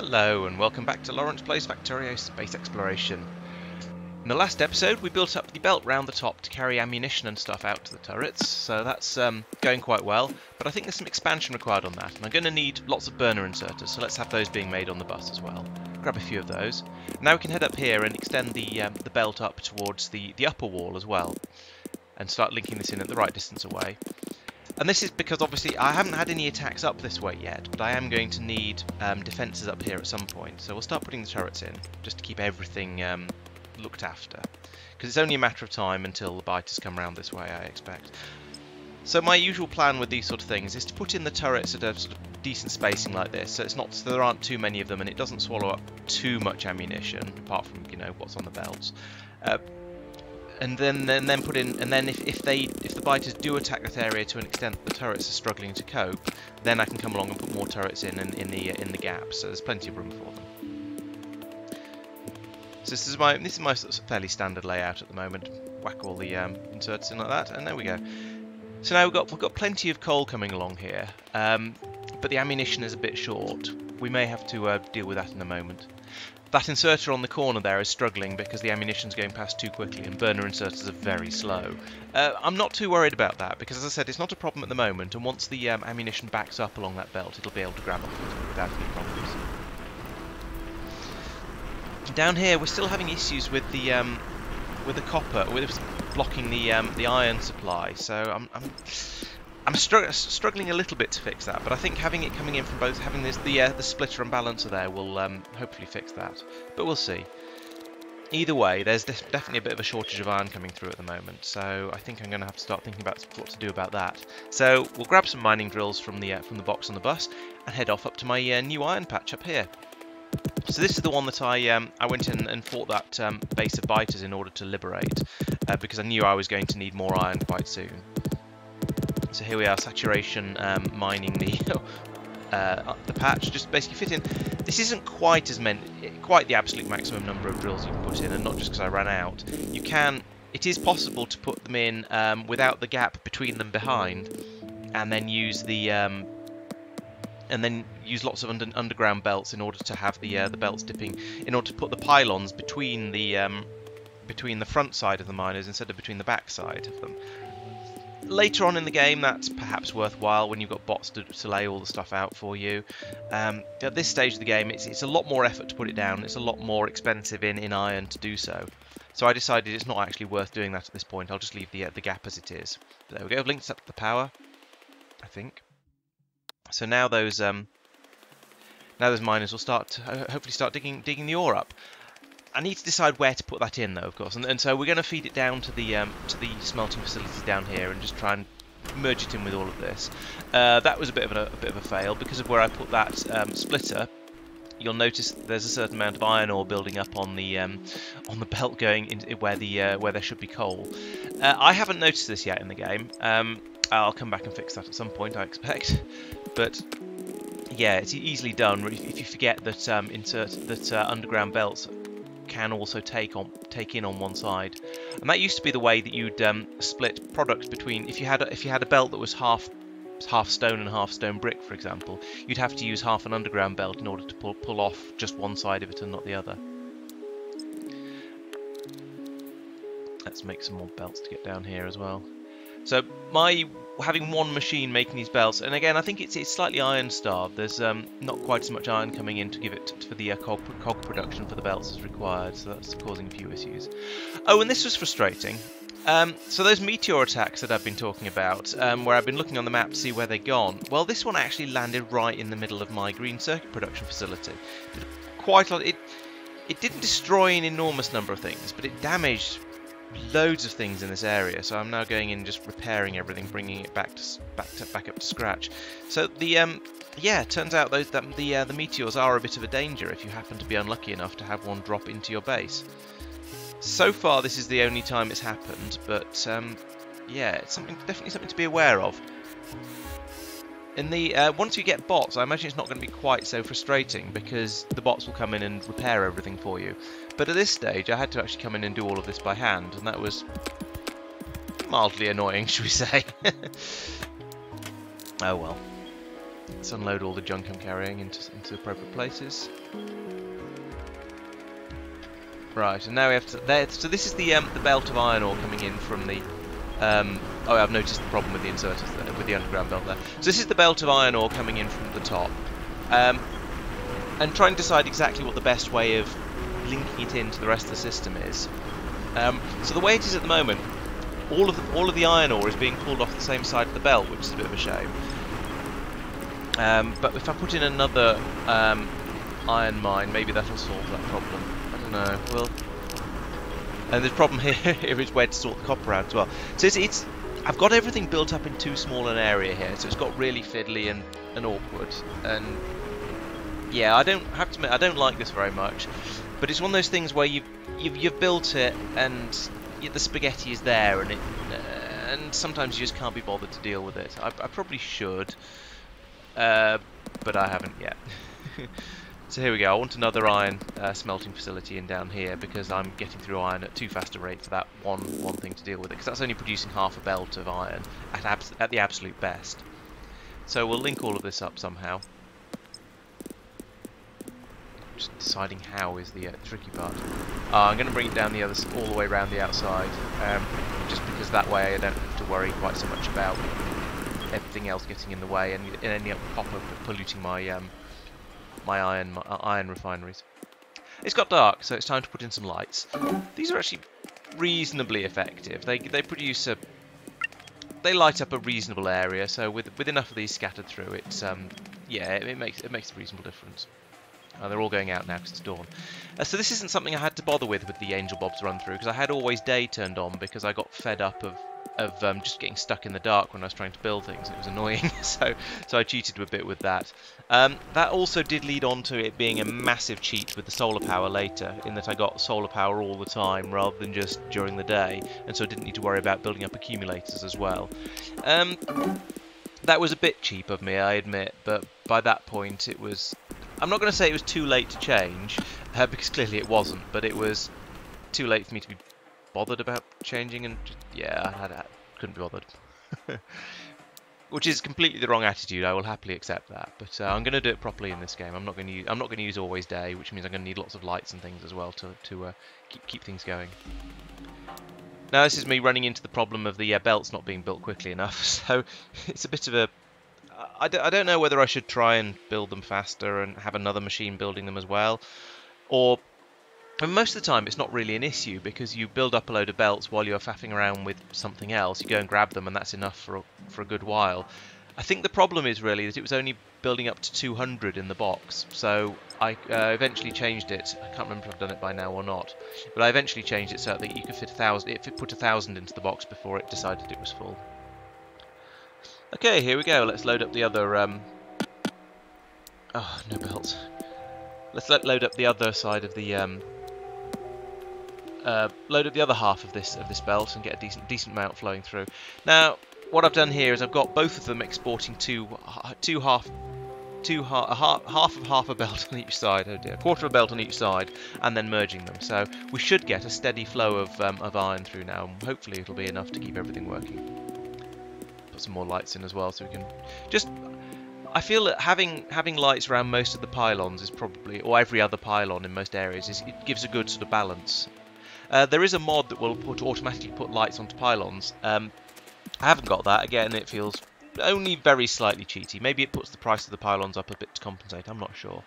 Hello and welcome back to Laurence Plays Factorio Space Exploration. In the last episode we built up the belt round the top to carry ammunition and stuff out to the turrets, so that's um, going quite well, but I think there's some expansion required on that, and I'm going to need lots of burner inserters, so let's have those being made on the bus as well. Grab a few of those. Now we can head up here and extend the, um, the belt up towards the, the upper wall as well, and start linking this in at the right distance away. And this is because obviously I haven't had any attacks up this way yet, but I am going to need um, defences up here at some point. So we'll start putting the turrets in, just to keep everything um, looked after. Because it's only a matter of time until the biters come around this way, I expect. So my usual plan with these sort of things is to put in the turrets at a sort of decent spacing like this, so it's not so there aren't too many of them and it doesn't swallow up too much ammunition, apart from you know what's on the belts. Uh, and then and then put in and then if, if they if the biters do attack that area to an extent the turrets are struggling to cope, then I can come along and put more turrets in in, in the in the gaps. So there's plenty of room for them. So this is my this is my sort of fairly standard layout at the moment. Whack all the um, inserts in like that, and there we go. So now we've got we've got plenty of coal coming along here, um, but the ammunition is a bit short. We may have to uh, deal with that in a moment. That inserter on the corner there is struggling because the ammunition's going past too quickly and burner inserters are very slow. Uh, I'm not too worried about that because as I said it's not a problem at the moment and once the um, ammunition backs up along that belt it'll be able to grab it without any problems. Down here we're still having issues with the um, with the copper, with blocking the um, the iron supply so I'm, I'm I'm str struggling a little bit to fix that, but I think having it coming in from both, having this, the uh, the splitter and balancer there will um, hopefully fix that. But we'll see. Either way, there's definitely a bit of a shortage of iron coming through at the moment, so I think I'm going to have to start thinking about what to do about that. So we'll grab some mining drills from the uh, from the box on the bus and head off up to my uh, new iron patch up here. So this is the one that I um, I went in and fought that um, base of biters in order to liberate, uh, because I knew I was going to need more iron quite soon. So here we are, saturation um, mining the uh, the patch, just basically fit in. This isn't quite as meant, quite the absolute maximum number of drills you can put in, and not just because I ran out. You can, it is possible to put them in um, without the gap between them behind, and then use the um, and then use lots of under, underground belts in order to have the uh, the belts dipping, in order to put the pylons between the um, between the front side of the miners instead of between the back side of them later on in the game, that's perhaps worthwhile when you've got bots to, to lay all the stuff out for you. Um, at this stage of the game, it's, it's a lot more effort to put it down. It's a lot more expensive in, in iron to do so. So I decided it's not actually worth doing that at this point. I'll just leave the, uh, the gap as it is. But there we go, I've linked up the power, I think. So now those um, now those miners will start to, hopefully start digging digging the ore up. I need to decide where to put that in, though, of course, and, and so we're going to feed it down to the um, to the smelting facilities down here and just try and merge it in with all of this. Uh, that was a bit of a, a, bit of a fail because of where I put that um, splitter. You'll notice there's a certain amount of iron ore building up on the um, on the belt going in where the uh, where there should be coal. Uh, I haven't noticed this yet in the game. Um, I'll come back and fix that at some point, I expect. But yeah, it's easily done if you forget that um, insert that uh, underground belts can also take on take in on one side, and that used to be the way that you'd um, split products between. If you had a, if you had a belt that was half half stone and half stone brick, for example, you'd have to use half an underground belt in order to pull pull off just one side of it and not the other. Let's make some more belts to get down here as well. So my having one machine making these belts, and again, I think it's it's slightly iron starved. There's um, not quite as much iron coming in to give it for the uh, cog, cog production for the belts as required, so that's causing a few issues. Oh, and this was frustrating. Um, so those meteor attacks that I've been talking about, um, where I've been looking on the map to see where they're gone, well, this one actually landed right in the middle of my green circuit production facility. Did Quite a lot. It it didn't destroy an enormous number of things, but it damaged loads of things in this area, so I'm now going in just repairing everything, bringing it back to back to, back up to scratch. So the um, yeah, turns out those that the uh, the meteors are a bit of a danger if you happen to be unlucky enough to have one drop into your base. So far, this is the only time it's happened, but um, yeah, it's something definitely something to be aware of. In the uh, once you get bots, I imagine it's not going to be quite so frustrating because the bots will come in and repair everything for you. But at this stage, I had to actually come in and do all of this by hand, and that was mildly annoying, should we say. oh well. Let's unload all the junk I'm carrying into, into appropriate places. Right, and now we have to. There, so this is the um, the belt of iron ore coming in from the. Um, oh, I've noticed the problem with the inserters there, with the underground belt there. So this is the belt of iron ore coming in from the top, um, and trying to decide exactly what the best way of linking it into the rest of the system is. Um, so the way it is at the moment, all of the, all of the iron ore is being pulled off the same side of the belt, which is a bit of a shame. Um, but if I put in another um, iron mine, maybe that'll solve that problem. I don't know. Well, and the problem here, here is where to sort the copper out as well. So it's, it's I've got everything built up in too small an area here, so it's got really fiddly and, and awkward. And yeah, I don't have to admit I don't like this very much. But it's one of those things where you've you've, you've built it and the spaghetti is there, and it uh, and sometimes you just can't be bothered to deal with it. I, I probably should, uh, but I haven't yet. so here we go. I want another iron uh, smelting facility in down here because I'm getting through iron at too fast a rate for that one one thing to deal with it. Because that's only producing half a belt of iron at at the absolute best. So we'll link all of this up somehow just deciding how is the uh, tricky part. Uh, I'm going to bring it down the other, all the way around the outside, um, just because that way I don't have to worry quite so much about everything else getting in the way and, and ending up polluting my um, my iron my, uh, iron refineries. It's got dark, so it's time to put in some lights. These are actually reasonably effective. They they produce a they light up a reasonable area, so with with enough of these scattered through, it's um yeah, it makes it makes a reasonable difference. Uh, they're all going out now because it's dawn. Uh, so this isn't something I had to bother with with the Angel Bobs run through because I had always day turned on because I got fed up of of um, just getting stuck in the dark when I was trying to build things. It was annoying, so so I cheated a bit with that. Um, that also did lead on to it being a massive cheat with the solar power later, in that I got solar power all the time rather than just during the day, and so I didn't need to worry about building up accumulators as well. Um, that was a bit cheap of me, I admit, but by that point it was I'm not going to say it was too late to change, uh, because clearly it wasn't, but it was too late for me to be bothered about changing, and just, yeah, I, had, I couldn't be bothered. Which is completely the wrong attitude. I will happily accept that, but uh, I'm going to do it properly in this game. I'm not going to use, I'm not going to use always day, which means I'm going to need lots of lights and things as well to to uh, keep keep things going. Now this is me running into the problem of the uh, belts not being built quickly enough, so it's a bit of a I d I don't know whether I should try and build them faster and have another machine building them as well. Or, and most of the time it's not really an issue because you build up a load of belts while you're faffing around with something else. You go and grab them and that's enough for a, for a good while. I think the problem is really that it was only building up to 200 in the box. So I uh, eventually changed it. I can't remember if I've done it by now or not. But I eventually changed it so that you could fit a thousand. It put a thousand into the box before it decided it was full. Okay, here we go. Let's load up the other... Um... Oh, no belt. Let's let load up the other side of the... Um... Uh, load up the other half of this of this belt and get a decent decent amount flowing through. Now, what I've done here is I've got both of them exporting two two half two half, half, half of half a belt on each side, oh dear, quarter of a belt on each side, and then merging them. So we should get a steady flow of, um, of iron through now, and hopefully it'll be enough to keep everything working put some more lights in as well so we can just I feel that having having lights around most of the pylons is probably or every other pylon in most areas is it gives a good sort of balance. Uh, there is a mod that will put automatically put lights onto pylons. Um, I haven't got that again. It feels only very slightly cheaty. Maybe it puts the price of the pylons up a bit to compensate. I'm not sure.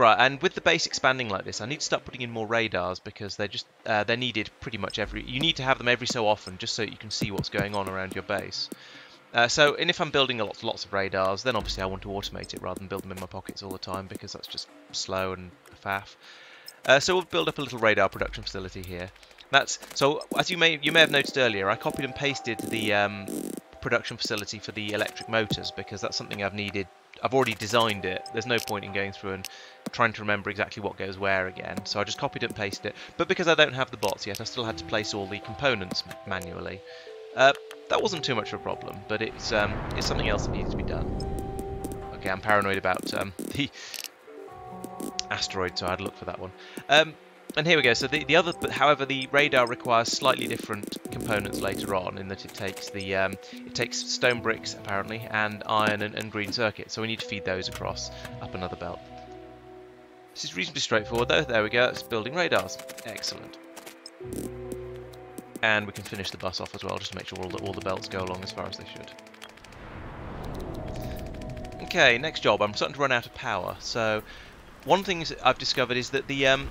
Right, and with the base expanding like this, I need to start putting in more radars because they're just uh, they're needed pretty much every. You need to have them every so often just so you can see what's going on around your base. Uh, so, and if I'm building lots lots of radars, then obviously I want to automate it rather than build them in my pockets all the time because that's just slow and faff. Uh, so we'll build up a little radar production facility here. That's so as you may you may have noticed earlier, I copied and pasted the um, production facility for the electric motors because that's something I've needed I've already designed it. There's no point in going through and trying to remember exactly what goes where again. So I just copied and pasted it. But because I don't have the bots yet, I still had to place all the components manually. Uh, that wasn't too much of a problem, but it's um, it's something else that needs to be done. Okay, I'm paranoid about um, the asteroid, so I had to look for that one. Um, and here we go. So the, the other, however, the radar requires slightly different components later on in that it takes the um, it takes stone bricks apparently and iron and, and green circuit. So we need to feed those across up another belt. This is reasonably straightforward though. There we go. It's building radars. Excellent. And we can finish the bus off as well, just to make sure all the, all the belts go along as far as they should. Okay, next job. I'm starting to run out of power. So one thing I've discovered is that the um,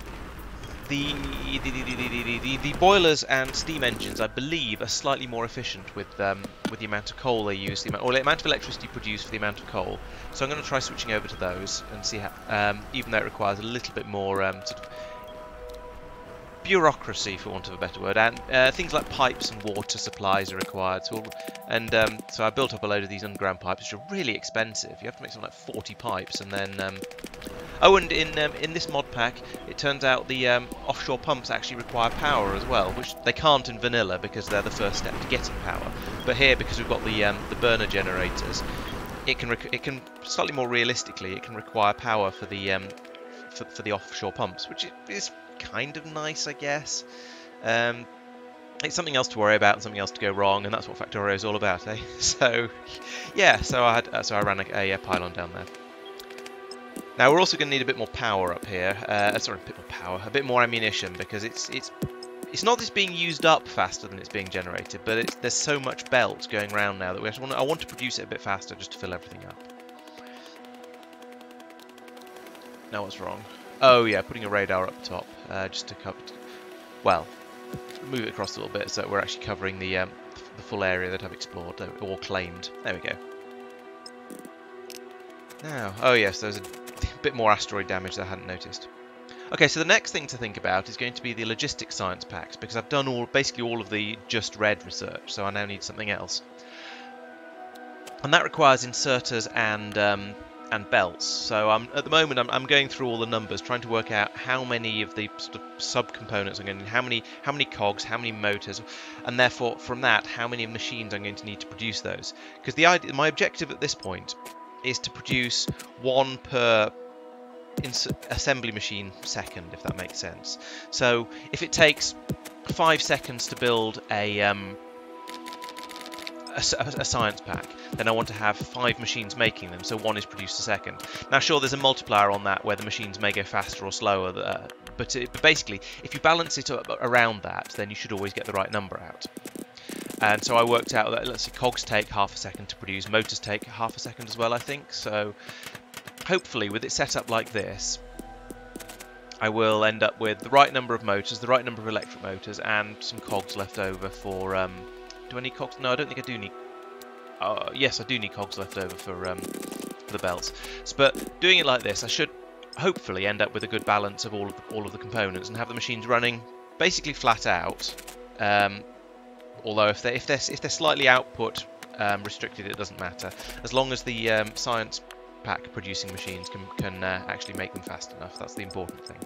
the the, the, the, the, boilers and steam engines, I believe, are slightly more efficient with um, with the amount of coal they use, the amount, or the amount of electricity produced for the amount of coal. So I'm going to try switching over to those and see how, um, even though it requires a little bit more um, sort of bureaucracy, for want of a better word, and uh, things like pipes and water supplies are required. So, and um, so I built up a load of these underground pipes, which are really expensive. You have to make something like 40 pipes, and then um, oh, and in um, in this mod pack, it turns out the um, offshore pumps actually require power as well, which they can't in vanilla because they're the first step to getting power. But here, because we've got the um, the burner generators, it can it can slightly more realistically, it can require power for the um, for, for the offshore pumps, which is kind of nice, I guess. Um, it's something else to worry about and something else to go wrong, and that's what Factorio is all about, eh? So, yeah, so I had, uh, so I ran a, a, pylon down there. Now we're also going to need a bit more power up here. Uh, sorry, a bit more power, a bit more ammunition because it's it's it's not it's being used up faster than it's being generated, but there's so much belt going around now that we want, I want to produce it a bit faster just to fill everything up. Now what's wrong? Oh yeah, putting a radar up top, uh, just to cover. Well, move it across a little bit so we're actually covering the um, the full area that I've explored or claimed. There we go. Now, oh yes, there's a bit more asteroid damage that I hadn't noticed. Okay, so the next thing to think about is going to be the logistics science packs because I've done all basically all of the just red research, so I now need something else. And that requires inserters and um, and belts. So um, at the moment, I'm, I'm, going through all the numbers, trying to work out how many of the sort of subcomponents I'm going to need, how many, how many cogs, how many motors, and therefore from that, how many machines I'm going to need to produce those. Because the idea, my objective at this point is to produce one per assembly machine second, if that makes sense. So if it takes five seconds to build a um, a, a, science pack, then I want to have five machines making them, so one is produced a second. Now, sure, there's a multiplier on that where the machines may go faster or slower, uh, but, it, but basically, if you balance it around that, then you should always get the right number out. And so I worked out that, let's see, cogs take half a second to produce, motors take half a second as well, I think. So hopefully, with it set up like this, I will end up with the right number of motors, the right number of electric motors, and some cogs left over for um, do I need cogs? No, I don't think I do need... Uh, yes, I do need cogs left over for, um, for the belts. But doing it like this, I should hopefully end up with a good balance of all of the, all of the components and have the machines running basically flat out. Um, although if they're, if they're, if they're slightly output um, restricted, it doesn't matter. As long as the um, science pack producing machines can, can uh, actually make them fast enough, that's the important thing.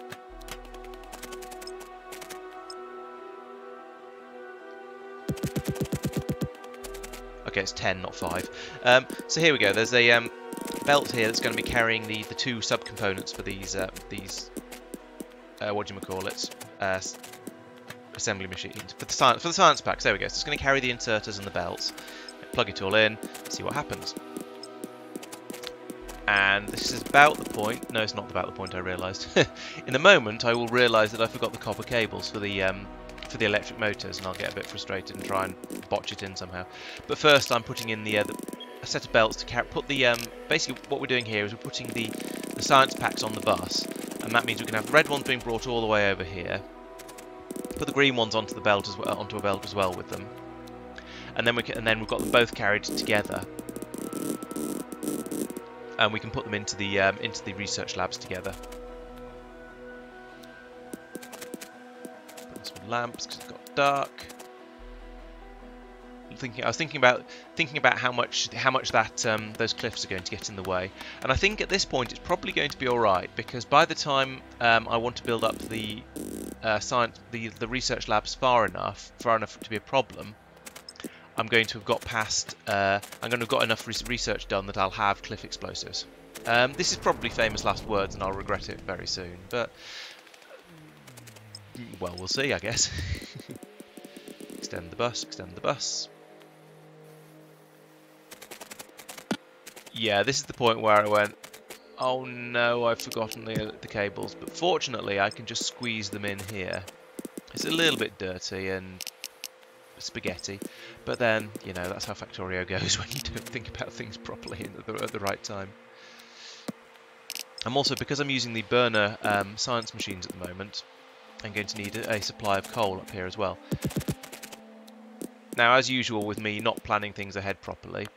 Okay, it's 10, not 5. Um, so here we go. There's a um, belt here that's going to be carrying the, the two subcomponents for these, uh, these uh, what do you call it, uh, assembly machines. For the, science, for the science packs, there we go. So it's going to carry the inserters and the belts. Plug it all in, see what happens. And this is about the point. No, it's not about the point I realised. in a moment, I will realise that I forgot the copper cables for the um, for the electric motors and I'll get a bit frustrated and try and botch it in somehow. But first I'm putting in the, uh, the a set of belts to put the, um, basically what we're doing here is we're putting the, the science packs on the bus and that means we can have red ones being brought all the way over here, put the green ones onto the belt as well, onto a belt as well with them, and then we can, and then we've got them both carried together, and we can put them into the um, into the research labs together. Lamps because it got dark. Thinking, I was thinking about thinking about how much how much that um, those cliffs are going to get in the way, and I think at this point it's probably going to be all right because by the time um, I want to build up the uh, science the the research labs far enough far enough to be a problem, I'm going to have got past uh, I'm going to have got enough research done that I'll have cliff explosives. Um, this is probably famous last words, and I'll regret it very soon, but Well, we'll see, I guess. extend the bus, extend the bus. Yeah, this is the point where I went, oh no, I've forgotten the, the cables. But fortunately, I can just squeeze them in here. It's a little bit dirty and spaghetti. But then, you know, that's how Factorio goes when you don't think about things properly at the, at the right time. I'm also, because I'm using the burner um, science machines at the moment, I'm going to need a, supply of coal up here as well. Now, as usual with me not planning things ahead properly,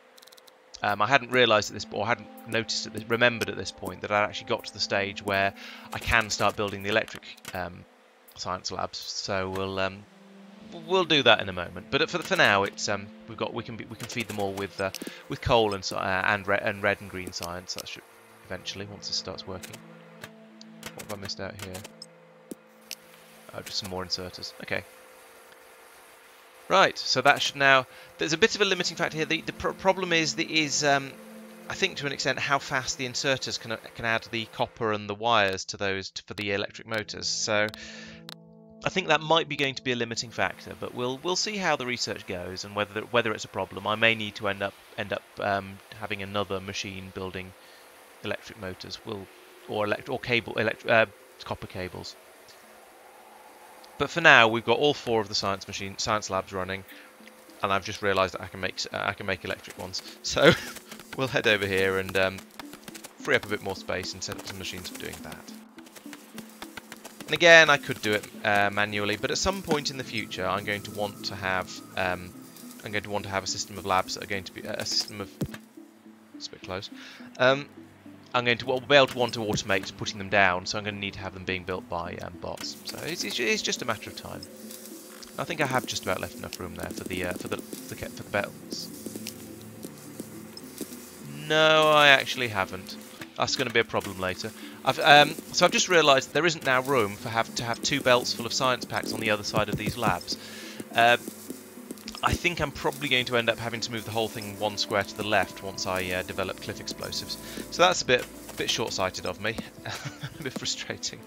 um, I hadn't realised at this, or hadn't noticed at this, remembered at this point that I'd actually got to the stage where I can start building the electric um, science labs. So we'll um, we'll do that in a moment. But for for now, it's um, we've got we can be, we can feed them all with uh, with coal and uh, and red and red and green science. That should eventually once this starts working. What have I missed out here? Oh, just some more inserters. Okay. Right, so that should now... There's a bit of a limiting factor here. The, the problem is, the, is um, I think to an extent, how fast the inserters can, can add the copper and the wires to those to, for the electric motors. So I think that might be going to be a limiting factor, but we'll we'll see how the research goes and whether whether it's a problem. I may need to end up end up um, having another machine building electric motors. Will or elect or cable elect uh, copper cables. But for now, we've got all four of the science machine science labs running, and I've just realised that I can make uh, I can make electric ones. So we'll head over here and um, free up a bit more space and set up some machines for doing that. And again, I could do it uh, manually, but at some point in the future, I'm going to want to have um, I'm going to want to have a system of labs that are going to be a system of it's a bit close. Um, I'm going to well, be able to want to automate putting them down, so I'm going to need to have them being built by um, bots. So it's, it's, just a matter of time. I think I have just about left enough room there for the uh, for the, the for the belts. No, I actually haven't. That's going to be a problem later. I've, um, so I've just realised there isn't now room for have to have two belts full of science packs on the other side of these labs. Uh, I think I'm probably going to end up having to move the whole thing one square to the left once I uh, develop cliff explosives. So that's a bit bit short-sighted of me, a bit frustrating.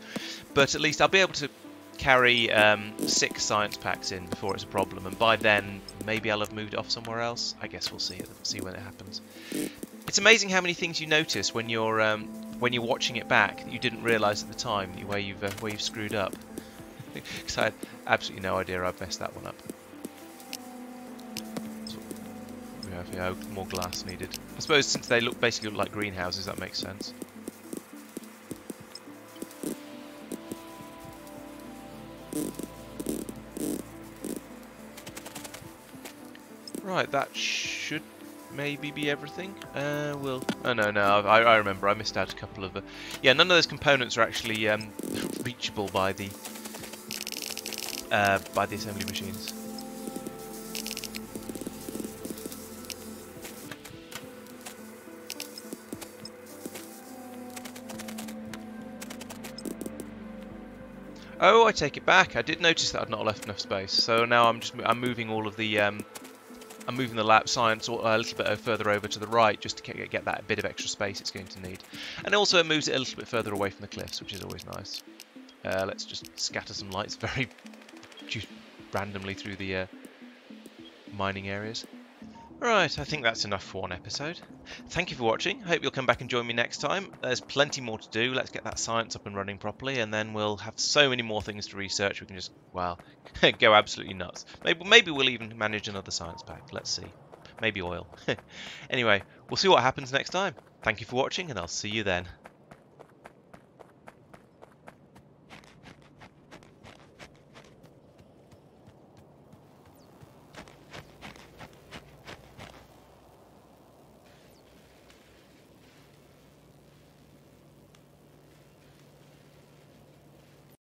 But at least I'll be able to carry um, six science packs in before it's a problem, and by then maybe I'll have moved off somewhere else. I guess we'll see see when it happens. It's amazing how many things you notice when you're um, when you're watching it back that you didn't realise at the time where you've uh, where you've screwed up. Because I had absolutely no idea I'd messed that one up. Have here more glass needed. I suppose since they look basically look like greenhouses, that makes sense. Right, that should maybe be everything. Uh, we'll. Oh no, no, I, I remember. I missed out a couple of. Uh, yeah, none of those components are actually um, reachable by the uh, by the assembly machines. Oh, I take it back. I did notice that I'd not left enough space. So now I'm just I'm moving all of the um, I'm moving the lab science a little bit further over to the right just to get that bit of extra space it's going to need. And also it moves it a little bit further away from the cliffs, which is always nice. Uh, let's just scatter some lights very randomly through the uh, mining areas. Right, I think that's enough for one episode. Thank you for watching. I hope you'll come back and join me next time. There's plenty more to do. Let's get that science up and running properly, and then we'll have so many more things to research. We can just, well, go absolutely nuts. Maybe, maybe we'll even manage another science pack. Let's see. Maybe oil. anyway, we'll see what happens next time. Thank you for watching, and I'll see you then.